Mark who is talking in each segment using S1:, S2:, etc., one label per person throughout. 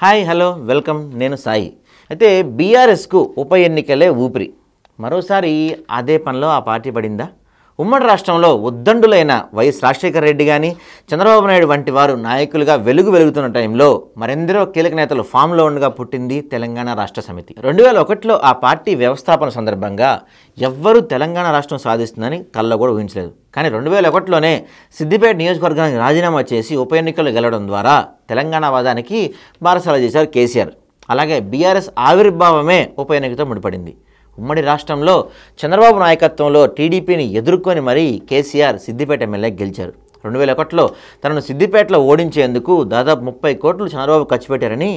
S1: Hi hello welcome నేను సాయి. అయితే బీఆర్ఎస్కు ఉప ఎన్నికలే ఊపిరి. మరోసారి అదే పనిలో ఆ పార్టీ పడిందా? ఉమ్మడి రాష్ట్రంలో ఉద్దండులైన వైఎస్ రాజశేఖర రెడ్డి కానీ చంద్రబాబు నాయుడు వంటి వారు నాయకులుగా వెలుగు వెలుగుతున్న టైంలో మరెందరో కీలక నేతలు ఫామ్లో ఉండగా పుట్టింది తెలంగాణ రాష్ట్ర సమితి. రెండు వేల ఒకటిలో ఆ పార్టీ వ్యవస్థాపన సందర్భంగా ఎవ్వరూ తెలంగాణ రాష్ట్రం సాధిస్తుందని కల్లో కూడా ఊహించలేదు. కానీ రెండు వేల ఒకటిలోనే సిద్దిపేట నియోజకవర్గానికి రాజీనామా చేసి ఉప ఎన్నికలు గెలవడం ద్వారా తెలంగాణ వాదానికి బారసాల చేశారు కేసీఆర్. అలాగే బీఆర్ఎస్ ఆవిర్భావమే ఉప ఎన్నికతో ముడిపడింది. ఉమ్మడి రాష్ట్రంలో చంద్రబాబు నాయకత్వంలో టీడీపీని ఎదుర్కొని మరీ కేసీఆర్ సిద్దిపేట ఎమ్మెల్యే గెలిచారు. రెండు వేల ఒకటిలో తనను సిద్దిపేటలో ఓడించేందుకు దాదాపు ముప్పై కోట్లు చంద్రబాబు ఖర్చు పెట్టారని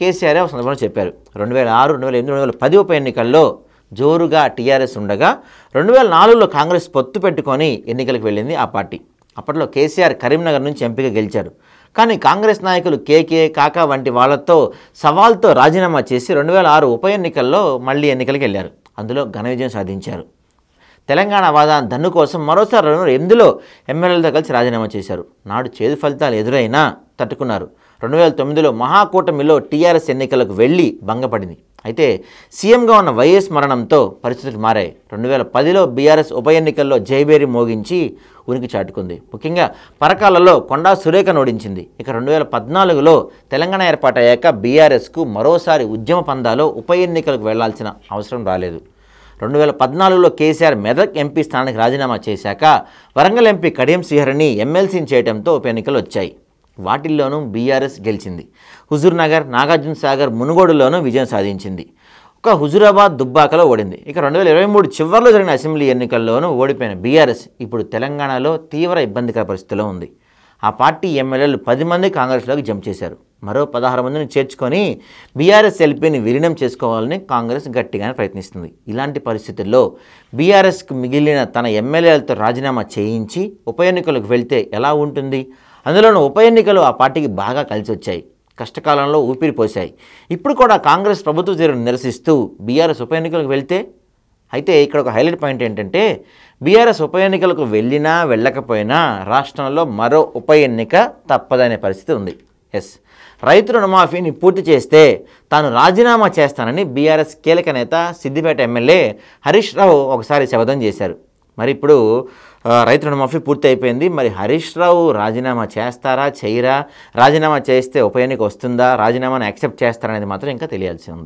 S1: కేసీఆర్ ఒక సందర్భంలో చెప్పారు. రెండు వేల ఆరు రెండు వేల ఎనిమిది రెండు వేల పది ఉప ఎన్నికల్లో జోరుగా టీఆర్ఎస్ ఉండగా రెండు వేల నాలుగులో కాంగ్రెస్ పొత్తు పెట్టుకొని ఎన్నికలకు వెళ్ళింది ఆ పార్టీ. అప్పట్లో కేసీఆర్ కరీంనగర్ నుంచి ఎంపీగా గెలిచారు. కానీ కాంగ్రెస్ నాయకులు కేకే కాకా వంటి వాళ్ళతో సవాల్తో రాజీనామా చేసి రెండు వేల ఆరు ఉప ఎన్నికల్లో మళ్ళీ ఎన్నికలకు వెళ్ళారు. అందులో ఘన విజయం సాధించారు. తెలంగాణ వాదాన్ని దన్ను కోసం మరోసారి రెండు వేల ఎనిమిదిలో ఎమ్మెల్యేలతో కలిసి రాజీనామా చేశారు. నాడు చేదు ఫలితాలు ఎదురైనా తట్టుకున్నారు. రెండు వేల తొమ్మిదిలో మహాకూటమిలో టీఆర్ఎస్ ఎన్నికలకు వెళ్ళి భంగపడింది. అయితే సీఎంగా ఉన్న వైఎస్ మరణంతో పరిస్థితులు మారాయి. రెండు వేల పదిలో బీఆర్ఎస్ ఉప ఎన్నికల్లో జైబేరి మోగించి ఉనికి చాటుకుంది. ముఖ్యంగా పరకాలలో కొండా సురేఖను ఓడించింది. ఇక రెండు వేల పద్నాలుగులో తెలంగాణ ఏర్పాటయ్యాక బీఆర్ఎస్కు మరోసారి ఉద్యమ పందాలో ఉప ఎన్నికలకు వెళ్ళాల్సిన అవసరం రాలేదు. రెండు వేల పద్నాలుగులో కేసీఆర్ మెదక్ ఎంపీ స్థానానికి రాజీనామా చేశాక వరంగల్ ఎంపీ కడియం శ్రీహరిని ఎమ్మెల్సీని చేయడంతో ఉప ఎన్నికలు వచ్చాయి. వాటిల్లోనూ బీఆర్ఎస్ గెలిచింది. హుజూర్నగర్ నాగార్జున సాగర్ మునుగోడులోనూ విజయం సాధించింది. ఒక హుజూరాబాద్ దుబ్బాకలో ఓడింది. ఇక రెండు వేల ఇరవై మూడు చివరిలో జరిగిన అసెంబ్లీ ఎన్నికల్లోనూ ఓడిపోయిన బీఆర్ఎస్ ఇప్పుడు తెలంగాణలో తీవ్ర ఇబ్బందికర పరిస్థితిలో ఉంది. ఆ పార్టీ ఎమ్మెల్యేలు పది మంది కాంగ్రెస్లోకి జంప్ చేశారు. మరో పదహారు మందిని చేర్చుకొని బీఆర్ఎస్ ఎల్పీని విలీనం చేసుకోవాలని కాంగ్రెస్ గట్టిగానే ప్రయత్నిస్తుంది. ఇలాంటి పరిస్థితుల్లో బీఆర్ఎస్కు మిగిలిన తన ఎమ్మెల్యేలతో రాజీనామా చేయించి ఉప ఎన్నికలకు వెళ్తే ఎలా ఉంటుంది? అందులోనూ ఉప ఎన్నికలు ఆ పార్టీకి బాగా కలిసి వచ్చాయి కష్టకాలంలో ఊపిరి పోశాయి. ఇప్పుడు కూడా కాంగ్రెస్ ప్రభుత్వ తీరును నిరసిస్తూ బీఆర్ఎస్ ఉప ఎన్నికలకు వెళ్తే అయితే ఇక్కడ ఒక హైలైట్ పాయింట్ ఏంటంటే బీఆర్ఎస్ ఉప ఎన్నికలకు వెళ్ళినా వెళ్ళకపోయినా రాష్ట్రంలో మరో ఉప ఎన్నిక తప్పదనే పరిస్థితి ఉంది. ఎస్ రైతు రుణమాఫీని పూర్తి చేస్తే తాను రాజీనామా చేస్తానని బీఆర్ఎస్ కీలక నేత సిద్దిపేట ఎమ్మెల్యే హరీష్ రావు ఒకసారి శపథం చేశారు. మరి ఇప్పుడు రైతు రుణమాఫీ పూర్తి అయిపోయింది. మరి హరీష్ రావు రాజీనామా చేస్తారా చేయరా? రాజీనామా చేస్తే ఉప ఎన్నిక వస్తుందా? రాజీనామాను యాక్సెప్ట్ చేస్తారనేది మాత్రం ఇంకా తెలియాల్సి ఉంది.